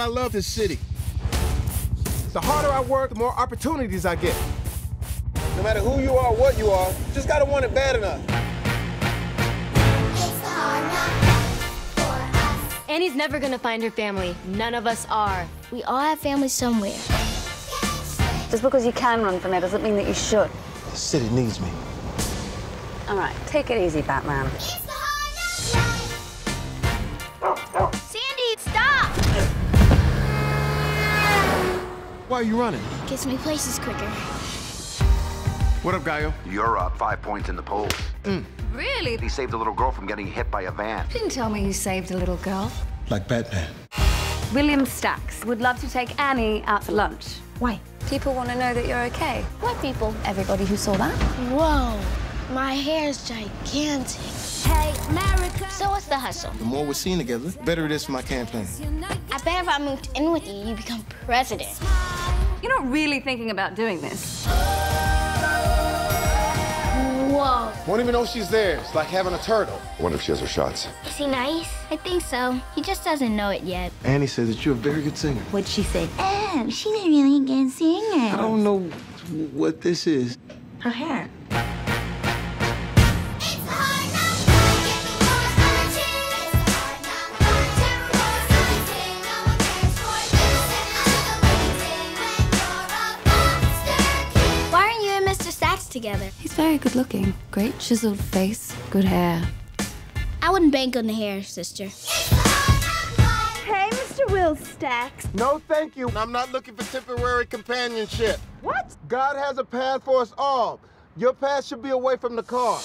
I love this city. The harder I work, the more opportunities I get. No matter who you are, what you are, just gotta want it bad enough. Annie's never gonna find her family. None of us are. We all have family somewhere. Just because you can run from there doesn't mean that you should. The city needs me. All right, take it easy, Batman. Why are you running? Gets me places quicker. What up, Gaio? You're up five points in the polls. Mm. Really? He saved a little girl from getting hit by a van. Didn't tell me you saved a little girl. Like Batman. William Stacks would love to take Annie out for lunch. Why? People want to know that you're okay. What people? Everybody who saw that. Whoa, my hair's gigantic. The hustle? The more we're seen together, the better it is for my campaign. I bet if I moved in with you, you become president. You're not really thinking about doing this. Whoa. Won't even know she's there. It's like having a turtle. I wonder if she has her shots. Is he nice? I think so. He just doesn't know it yet. Annie says that you're a very good singer. What'd she say? Oh, she's a really good singer. I don't know what this is. Her hair. Together? He's very good looking. Great chiseled face, good hair. I wouldn't bank on the hair, sister. Hey, Mr. Will Stacks. No, thank you. I'm not looking for temporary companionship. What? God has a path for us all. Your path should be away from the car.